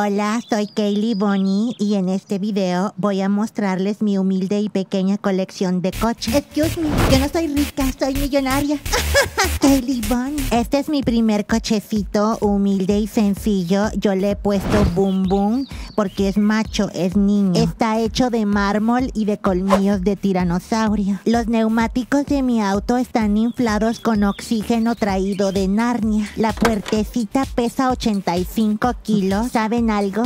Hola, soy Kaylee Bonnie y en este video voy a mostrarles mi humilde y pequeña colección de coches. Excuse me, yo no soy rica, soy millonaria. Kaylee Bonnie. Este es mi primer cochecito humilde y sencillo. Yo le he puesto Boom Boom porque es macho, es niño. Está hecho de mármol y de colmillos de tiranosaurio. Los neumáticos de mi auto están inflados con oxígeno traído de Narnia. La puertecita pesa 85 kilos. ¿Saben algo?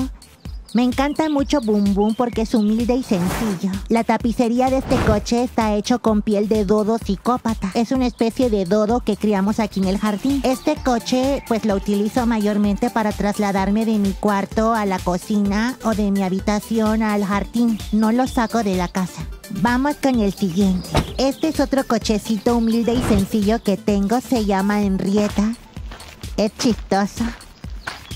Me encanta mucho Boom Boom porque es humilde y sencillo. La tapicería de este coche está hecho con piel de dodo psicópata. Es una especie de dodo que criamos aquí en el jardín. Este coche pues lo utilizo mayormente para trasladarme de mi cuarto a la cocina o de mi habitación al jardín. No lo saco de la casa. Vamos con el siguiente. Este es otro cochecito humilde y sencillo que tengo. Se llama Henrietta. Es chistoso.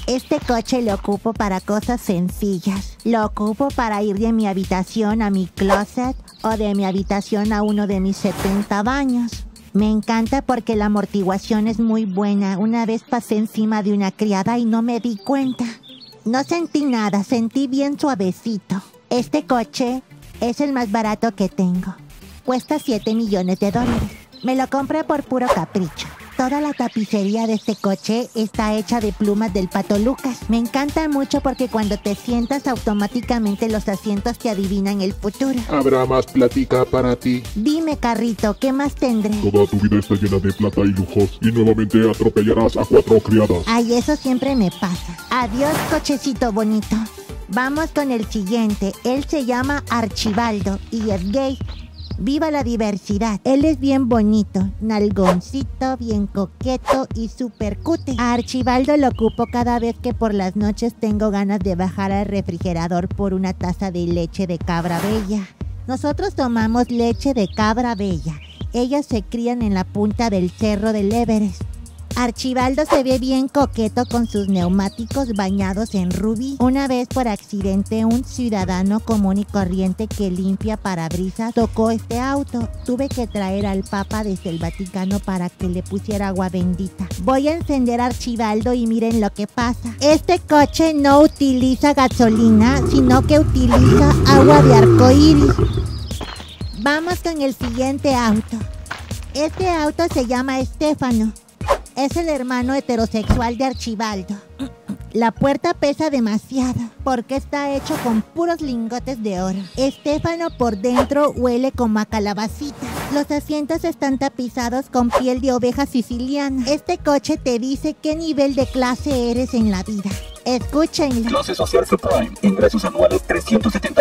Este coche lo ocupo para cosas sencillas. Lo ocupo para ir de mi habitación a mi closet o de mi habitación a uno de mis 70 baños. Me encanta porque la amortiguación es muy buena. Una vez pasé encima de una criada y no me di cuenta. No sentí nada, sentí bien suavecito. Este coche es el más barato que tengo. Cuesta 7 millones de dólares. Me lo compré por puro capricho. Toda la tapicería de este coche está hecha de plumas del pato Lucas. Me encanta mucho porque cuando te sientas automáticamente los asientos te adivinan el futuro. Habrá más plática para ti. Dime, carrito, ¿qué más tendré? Toda tu vida está llena de plata y lujos y nuevamente atropellarás a cuatro criadas. Ay, eso siempre me pasa. Adiós, cochecito bonito. Vamos con el siguiente. Él se llama Archibaldo y es gay. Viva la diversidad. Él es bien bonito, nalgoncito, bien coqueto y super cute. A Archibaldo lo ocupo cada vez que por las noches tengo ganas de bajar al refrigerador por una taza de leche de cabra bella. Nosotros tomamos leche de cabra bella. Ellas se crían en la punta del cerro del Everest. Archibaldo se ve bien coqueto con sus neumáticos bañados en rubí. Una vez por accidente un ciudadano común y corriente que limpia parabrisas tocó este auto. Tuve que traer al Papa desde el Vaticano para que le pusiera agua bendita. Voy a encender Archibaldo y miren lo que pasa. Este coche no utiliza gasolina, sino que utiliza agua de arcoíris. Vamos con el siguiente auto. Este auto se llama Estefano. Es el hermano heterosexual de Archibaldo. La puerta pesa demasiado porque está hecho con puros lingotes de oro. Estefano por dentro huele como a calabacita. Los asientos están tapizados con piel de oveja siciliana. Este coche te dice qué nivel de clase eres en la vida. Escúchenlo. Clase social Prime. Ingresos anuales 378 millones de dólares.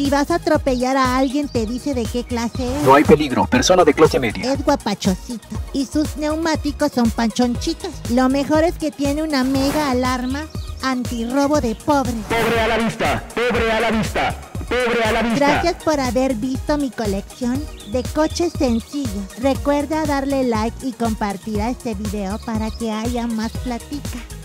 Si vas a atropellar a alguien, te dice de qué clase es. No hay peligro. Persona de clase media. Es guapachosito. Y sus neumáticos son panchonchitos. Lo mejor es que tiene una mega alarma antirrobo de pobre. Pobre a la vista. Pobre a la vista. Pobre a la vista. Gracias por haber visto mi colección de coches sencillos. Recuerda darle like y compartir a este video para que haya más platica.